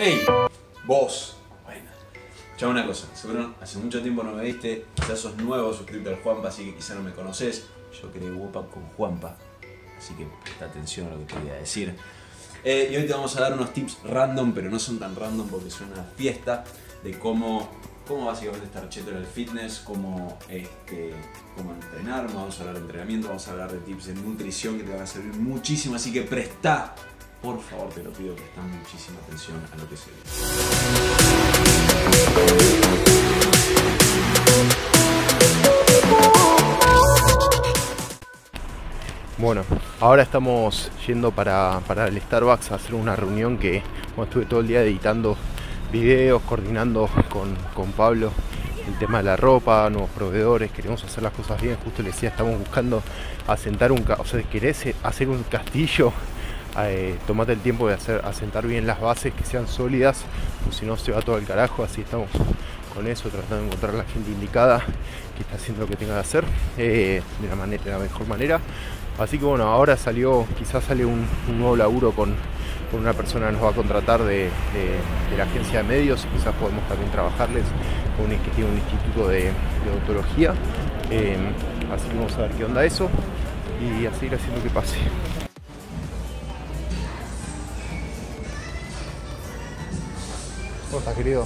¡Ey! Vos. Bueno. Ya una cosa, seguro hace mucho tiempo no me viste, quizás sos nuevo suscriptor al Juanpa, así que quizás no me conoces. Yo creé Wopa con Juanpa, así que presta atención a lo que te voy a decir. Eh, y hoy te vamos a dar unos tips random, pero no son tan random porque son una fiesta de cómo, cómo básicamente estar cheto en el fitness, cómo, este, cómo entrenar, vamos a hablar de entrenamiento, vamos a hablar de tips de nutrición que te van a servir muchísimo, así que presta, por favor te lo pido, presta muchísima atención a lo que se dice. Bueno, ahora estamos yendo para, para el Starbucks a hacer una reunión que estuve todo el día editando videos, coordinando con, con Pablo el tema de la ropa, nuevos proveedores, queremos hacer las cosas bien, justo le decía, estamos buscando asentar un, o sea, querés hacer un castillo, eh, tomate el tiempo de hacer, asentar bien las bases, que sean sólidas, o si no se va todo al carajo, así estamos con eso, tratando de encontrar la gente indicada que está haciendo lo que tenga que hacer eh, de, la mejor manera. Así que bueno, ahora salió, quizás sale un, nuevo laburo con, con una persona que nos va a contratar de, de- la agencia de medios, quizás podemos también trabajarles con un, que un instituto de, de odontología. Eh, así que vamos a ver qué onda eso y a seguir haciendo que pase. ¿Cómo estás, querido?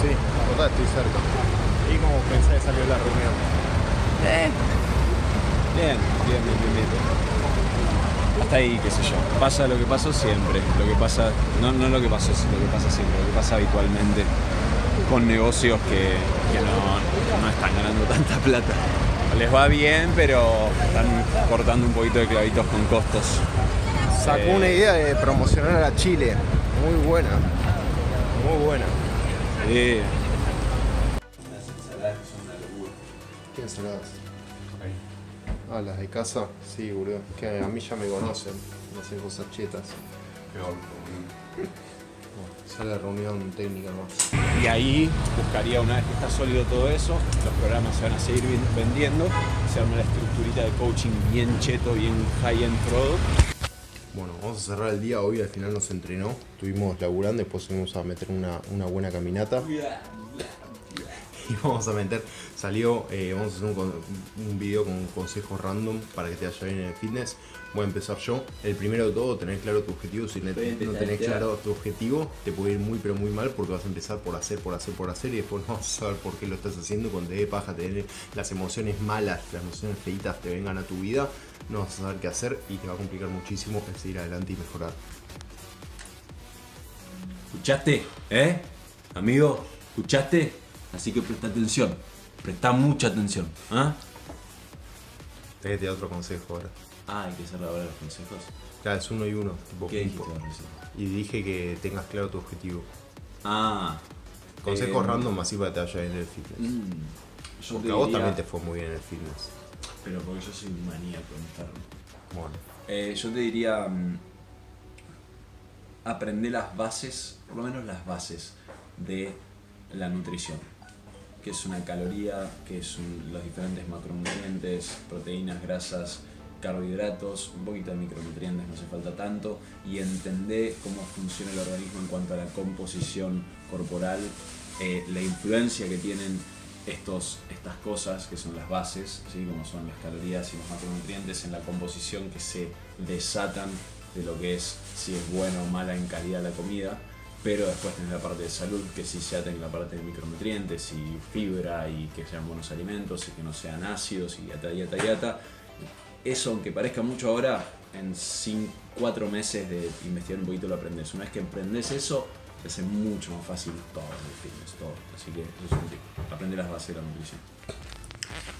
Sí, la verdad estoy cerca. ¿Y cómo pensás que salió la reunión? Bien, bien, bien, bien, bien. Hasta ahí, qué sé yo. Pasa lo que pasó siempre. Lo que pasa, no, no lo que pasó, lo que pasa siempre, lo que pasa habitualmente con negocios que, que no, no están ganando tanta plata. Les va bien, pero están cortando un poquito de clavitos con costos. Sacó Eh, una idea de promocionar a la Chile. Muy buena. Muy buena. Sí. ¿Qué ensaladas? Ah, las de casa. Sí, boludo. Que a mí ya me conocen. No hacen cosas chetas. Bueno, sale la reunión técnica más. Y ahí buscaría, una vez que está sólido todo eso, los programas se van a seguir ven- vendiendo, se arma la estructurita de coaching bien cheto, bien high-end product. Bueno, vamos a cerrar el día. Hoy al final nos entrenó. Estuvimos laburando, después fuimos a meter una, una buena caminata. Y vamos a meter, salió, eh, vamos a hacer un, con- un video con consejos random para que te vaya bien en el fitness. Voy a empezar yo. El primero de todo, tener claro tu objetivo. Si no tenés claro tu objetivo, te puede ir muy pero muy mal porque vas a empezar por hacer, por hacer, por hacer y después no vas a saber por qué lo estás haciendo. Cuando te dé paja, tener las emociones malas, las emociones feitas te vengan a tu vida, no vas a saber qué hacer y te va a complicar muchísimo el seguir adelante y mejorar. ¿Escuchaste? ¿Eh? Amigo, ¿escuchaste? Así que presta atención, presta mucha atención. ¿Ah? Te voy a otro consejo ahora. Ah, hay que hacer ahora los consejos. Cada es uno y uno. tipo, ¿Qué? Y dije que tengas claro tu objetivo. Ah. Consejos eh, random así para que te vaya bien en el fitness. mm, yo Porque a vos diría- también te fue muy bien en el fitness. Pero porque yo soy maníaco en estar Bueno. Eh, yo te diría, mm, aprender las bases, por lo menos las bases de la nutrición. Que es una caloría, que son los diferentes macronutrientes, proteínas, grasas, carbohidratos, un poquito de micronutrientes, no hace falta tanto, y entender cómo funciona el organismo en cuanto a la composición corporal, eh, la influencia que tienen estos, estas cosas, que son las bases, ¿sí? como son las calorías y los macronutrientes, en la composición que se desatan de lo que es si es buena o mala en calidad la comida, pero después tenés la parte de salud, que sí se ata en la parte de micronutrientes y fibra y que sean buenos alimentos y que no sean ácidos y yata, yata, yata. Eso, aunque parezca mucho ahora, en 4 meses de investigar un poquito lo aprendes. Una vez que emprendes eso, te hace mucho más fácil todo el fitness, todo. Así que eso es un tip. Aprende las bases de la nutrición.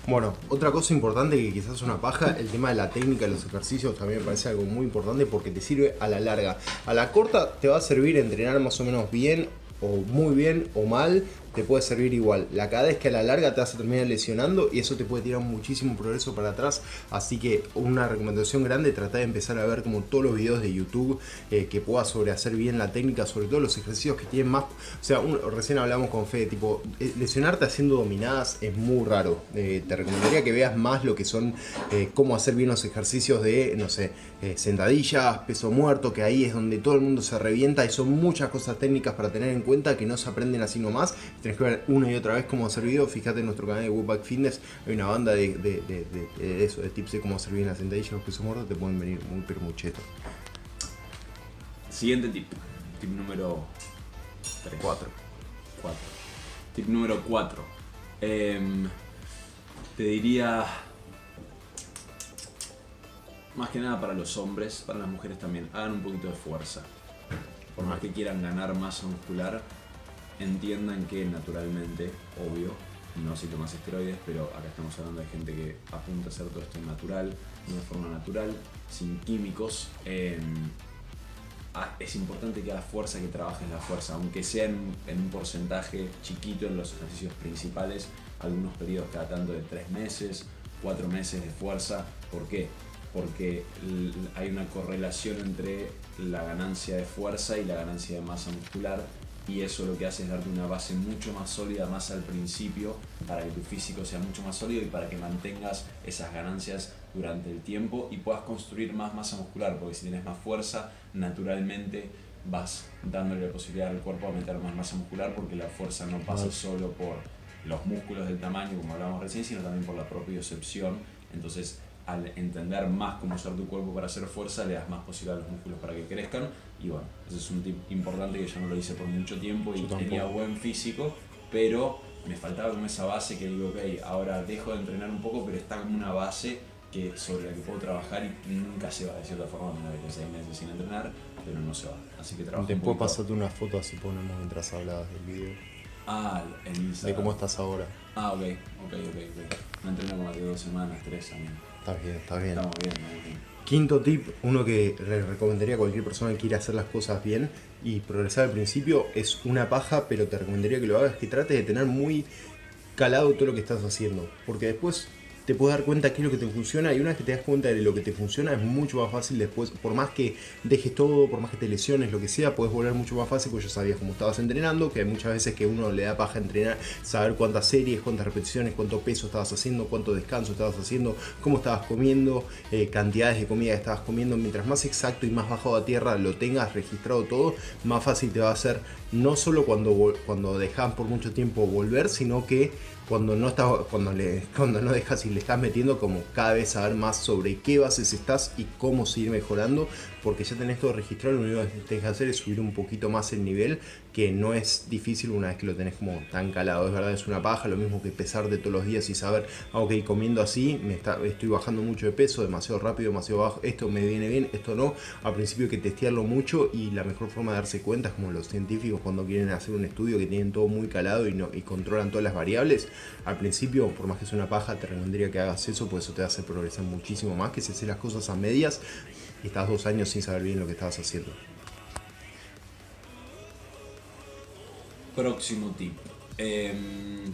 Bueno, otra cosa importante que quizás es una paja, el tema de la técnica de los ejercicios también me parece algo muy importante porque te sirve a la larga. A la corta te va a servir entrenar más o menos bien o muy bien o mal, te puede servir igual. La cada es que a la larga te vas a terminar lesionando y eso te puede tirar muchísimo progreso para atrás. Así que una recomendación grande, trata de empezar a ver como todos los videos de YouTube eh, que puedas sobrehacer bien la técnica, sobre todo los ejercicios que tienen más... O sea, recién hablamos con Fede, tipo, eh, lesionarte haciendo dominadas es muy raro. Eh, te recomendaría que veas más lo que son, cómo hacer bien los ejercicios de, no sé, sentadillas, peso muerto, que ahí es donde todo el mundo se revienta y son muchas cosas técnicas para tener en cuenta que no se aprenden así nomás. Tenés que ver una y otra vez cómo hacer video. Fíjate en nuestro canal de Webback Fitness, hay una banda de, de, eso, de tips de cómo hacer bien las sentadillas, los pesos muertos, te pueden venir muy pero Siguiente tip, tip número 4. Tip número 4. Em, te diría más que nada para los hombres, para las mujeres también, hagan un poquito de fuerza. Por más que quieran ganar masa muscular, entiendan que naturalmente, obvio, no si tomas esteroides, pero acá estamos hablando de gente que apunta a hacer todo esto natural, de forma natural, sin químicos. es importante que hagas fuerza, que trabajes la fuerza, aunque sea en, en, un porcentaje chiquito en los ejercicios principales, algunos periodos cada tanto de 3 meses, 4 meses de fuerza. ¿Por qué? porque hay una correlación entre la ganancia de fuerza y la ganancia de masa muscular y eso lo que hace es darte una base mucho más sólida más al principio para que tu físico sea mucho más sólido y para que mantengas esas ganancias durante el tiempo y puedas construir más masa muscular porque si tienes más fuerza naturalmente vas dándole la posibilidad al cuerpo a meter más masa muscular porque la fuerza no pasa solo por los músculos del tamaño como hablábamos recién sino también por la propia excepción entonces al entender más cómo usar tu cuerpo para hacer fuerza, le das más posibilidad a los músculos para que crezcan. Y bueno, ese es un tip importante que yo no lo hice por mucho tiempo y tenía buen físico, pero me faltaba como esa base que digo, ok, ahora dejo de entrenar un poco, pero está como una base que, sobre la que puedo trabajar y nunca se va, de cierta forma, me que seis meses sin entrenar, pero no se va. Así que trabajo. Después pasarte una foto así ponemos mientras hablabas del video. Ah, el De cómo estás ahora. Ah, ok, ok, ok, ok. No entreno como de dos semanas, tres también. Está bien, está bien. Estamos bien, Quinto tip, uno que le recomendaría a cualquier persona que quiera hacer las cosas bien y progresar al principio, es una paja, pero te recomendaría que lo hagas, que trate de tener muy calado todo lo que estás haciendo. Porque después te puedes dar cuenta qué es lo que te funciona y una vez que te das cuenta de lo que te funciona es mucho más fácil después, por más que dejes todo, por más que te lesiones, lo que sea, puedes volver mucho más fácil porque ya sabías cómo estabas entrenando, que hay muchas veces que uno le da paja entrenar, saber cuántas series, cuántas repeticiones, cuánto peso estabas haciendo, cuánto descanso estabas haciendo, cómo estabas comiendo, eh, cantidades de comida que estabas comiendo, mientras más exacto y más bajo a tierra lo tengas registrado todo, más fácil te va a hacer no solo cuando, cuando dejas por mucho tiempo volver, sino que cuando no estás, cuando le, cuando no dejas y le estás metiendo como cada vez saber más sobre qué bases estás y cómo seguir mejorando, porque ya tenés todo registrado, lo único que tenés que hacer es subir un poquito más el nivel, que no es difícil una vez que lo tenés como tan calado, es verdad, es una paja, lo mismo que pesar de todos los días y saber, ah, ok, comiendo así, me está, estoy bajando mucho de peso, demasiado rápido, demasiado bajo, esto me viene bien, esto no, al principio hay que testearlo mucho y la mejor forma de darse cuenta es como los científicos cuando quieren hacer un estudio que tienen todo muy calado y, y controlan todas las variables, al principio, por más que sea una paja, te recomendaría que hagas eso, pues eso te hace progresar muchísimo más que si haces las cosas a medias y estás dos años sin saber bien lo que estabas haciendo. Próximo tip. Em,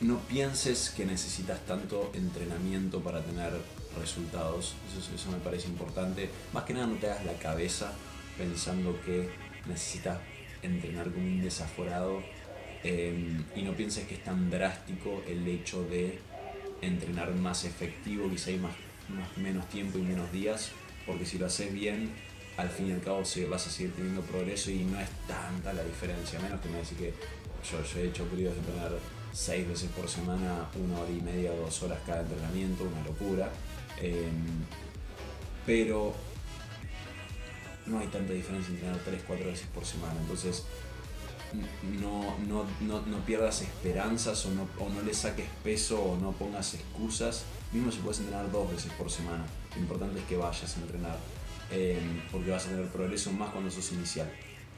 no pienses que necesitas tanto entrenamiento para tener resultados. Eso, eso, me parece importante. Más que nada no te hagas la cabeza pensando que necesitas entrenar como un desaforado em, y no pienses que es tan drástico el hecho de entrenar más efectivo, quizá hay más, menos tiempo y menos días, porque si lo haces bien, al fin y al cabo vas a seguir teniendo progreso y no es tanta la diferencia, menos que me decís que yo, yo he hecho periodos de entrenar seis veces por semana, una hora y media, dos horas cada entrenamiento, una locura. Em, pero no hay tanta diferencia entre entrenar 3-4 veces por semana. Entonces, no, no, no, no pierdas esperanzas o no, o no, le saques peso o no pongas excusas. Mismo si puedes entrenar dos veces por semana. Lo importante es que vayas a entrenar. Em, porque vas a tener progreso más cuando sos inicial.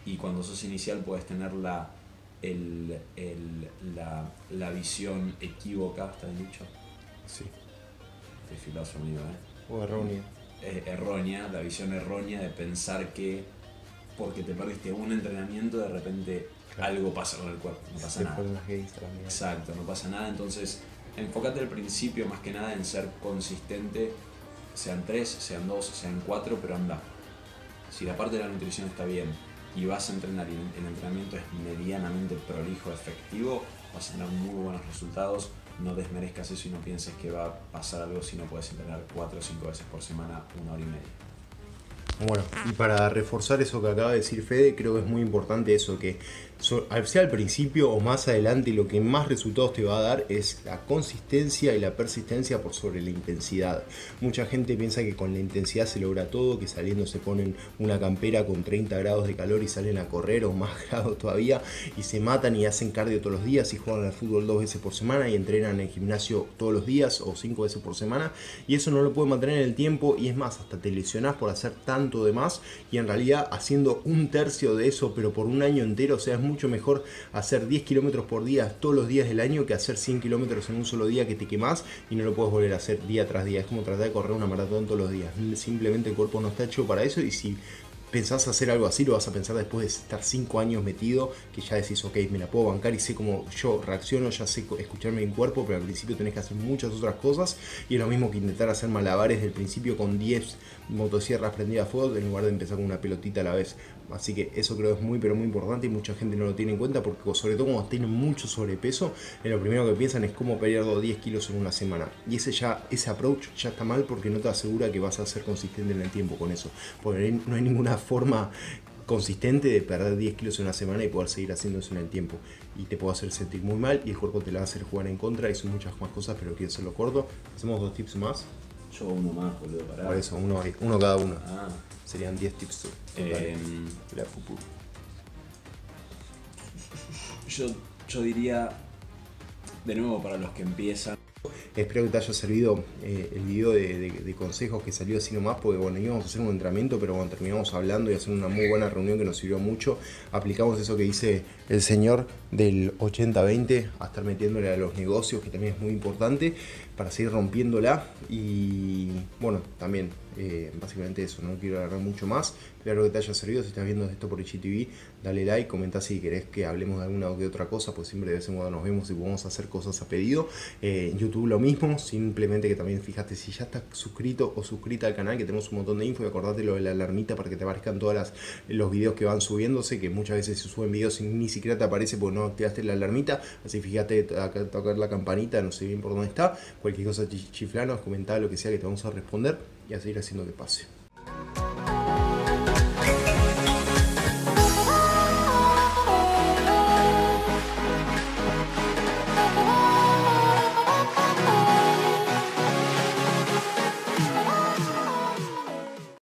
Y cuando sos inicial puedes tener la, el, el, la, la visión equívoca, ¿está bien dicho? Sí. Este filósofo mío, ¿eh? O errónea errónea, la visión errónea de pensar que porque te perdiste un entrenamiento, de repente algo pasa con el cuerpo, no pasa Se nada. Exacto, no pasa nada, entonces enfócate al principio más que nada en ser consistente, sean tres, sean dos, sean cuatro, pero anda. Si la parte de la nutrición está bien y vas a entrenar y el entrenamiento es medianamente prolijo, efectivo, vas a tener muy buenos resultados. No desmerezcas eso y no pienses que va a pasar algo si no puedes entrenar cuatro o cinco veces por semana, una hora y media. Bueno, y para reforzar eso que acaba de decir Fede, creo que es muy importante eso, que sea al principio o más adelante, lo que más resultados te va a dar es la consistencia y la persistencia por sobre la intensidad. Mucha gente piensa que con la intensidad se logra todo, que saliendo se ponen una campera con 30 grados de calor y salen a correr o más grados todavía y se matan y hacen cardio todos los días y juegan al fútbol dos veces por semana y entrenan en el gimnasio todos los días o cinco veces por semana y eso no lo puede mantener en el tiempo y es más, hasta te lesionás por hacer tanto de más y en realidad haciendo un tercio de eso pero por un año entero, o sea, es mucho mejor hacer 10 kilómetros por día todos los días del año que hacer 100 kilómetros en un solo día que te quemás y no lo puedes volver a hacer día tras día. Es como tratar de correr una maratón todos los días. Simplemente el cuerpo no está hecho para eso y si pensás hacer algo así, lo vas a pensar después de estar 5 años metido, que ya decís, ok, me la puedo bancar y sé cómo yo reacciono, ya sé escucharme mi cuerpo, pero al principio tenés que hacer muchas otras cosas. Y es lo mismo que intentar hacer malabares del principio con 10 motosierras prendidas a fuego en lugar de empezar con una pelotita a la vez. Así que eso creo que es muy pero muy importante y mucha gente no lo tiene en cuenta porque sobre todo cuando tienen mucho sobrepeso, lo primero que piensan es cómo perder 10 kilos en una semana. Y ese ya, ese approach ya está mal porque no te asegura que vas a ser consistente en el tiempo con eso. Porque no hay ninguna forma consistente de perder 10 kilos en una semana y poder seguir haciendo eso en el tiempo. Y te puede hacer sentir muy mal y el cuerpo te la va a hacer jugar en contra y son muchas más cosas, pero quiero hacerlo corto. Hacemos dos tips más. Yo uno más, boludo, para. Por eso, uno, uno cada uno. Ah, Serían 10 tips la pupu. yo, yo diría, de nuevo, para los que empiezan, Espero que te haya servido eh, el video de, de- de consejos que salió así nomás, porque bueno, íbamos a hacer un entrenamiento, pero bueno, terminamos hablando y hacer una muy buena reunión que nos sirvió mucho. Aplicamos eso que dice el señor del 80-20 a estar metiéndole a los negocios, que también es muy importante, para seguir rompiéndola. Y bueno, también eh, básicamente eso, no quiero agarrar mucho más. Espero que te haya servido. Si estás viendo esto por IGTV, dale like, comenta si querés que hablemos de alguna o de otra cosa, pues siempre de vez en cuando nos vemos y podemos hacer cosas a pedido. Eh, YouTube lo mismo, simplemente que también fíjate si ya estás suscrito o suscrita al canal, que tenemos un montón de info y acordate lo de la alarmita para que te aparezcan todos los videos que van subiéndose, que muchas veces se suben videos y ni siquiera te aparece porque no activaste la alarmita, así fíjate acá tocar la campanita, no sé bien por dónde está, cualquier cosa chi- chiflanos, comentá lo que sea que te vamos a responder y a seguir haciendo que pase.